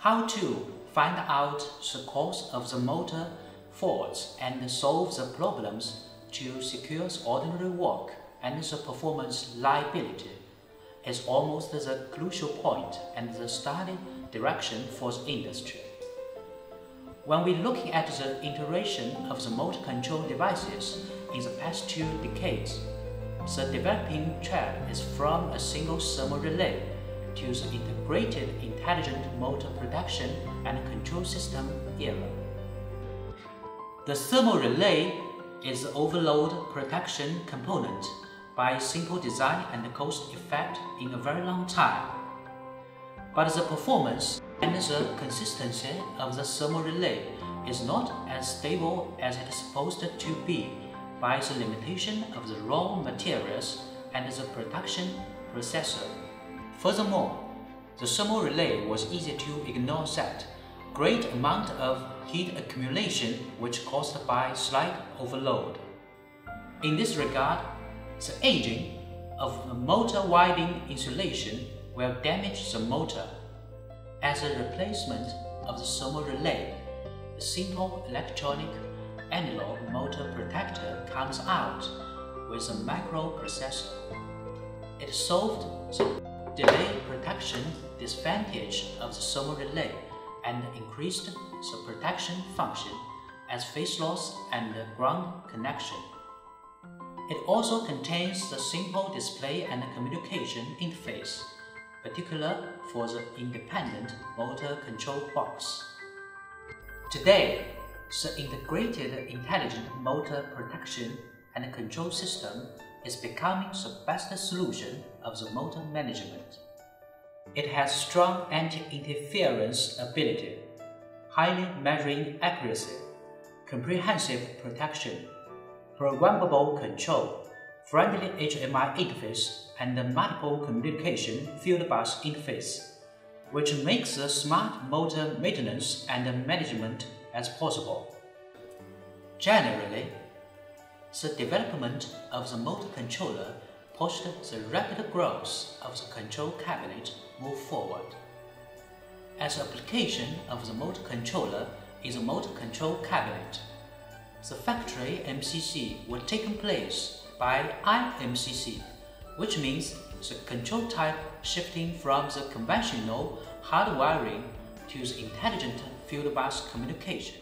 how to find out the cause of the motor faults and solve the problems to secure ordinary work and the performance liability is almost the crucial point and the study direction for the industry. When we're looking at the integration of the motor control devices in the past two decades, the developing trend is from a single thermal relay to the integrated intelligent motor protection and control system era. The thermal relay is the overload protection component by simple design and cost effect in a very long time. But the performance and the consistency of the thermal relay is not as stable as it is supposed to be by the limitation of the raw materials and the production processor. Furthermore, the thermal relay was easy to ignore that great amount of heat accumulation which caused by slight overload. In this regard, the aging of the motor winding insulation will damage the motor. As a replacement of the thermal relay, the simple electronic analog motor protector comes out with a microprocessor. It solved the delay protection disadvantage of the thermal relay and increased the protection function as phase loss and ground connection. It also contains the simple display and communication interface, particular for the independent motor control box. Today, the integrated intelligent motor protection and control system is becoming the best solution of the motor management. It has strong anti-interference ability, highly measuring accuracy, comprehensive protection, programmable control, friendly HMI interface, and multiple communication field bus interface, which makes the smart motor maintenance and management as possible. Generally, the development of the motor controller pushed the rapid growth of the control cabinet move forward. As application of the motor controller is a motor control cabinet, the factory MCC was taken place by IMCC, which means the control type shifting from the conventional hard wiring to the intelligent field bus communication.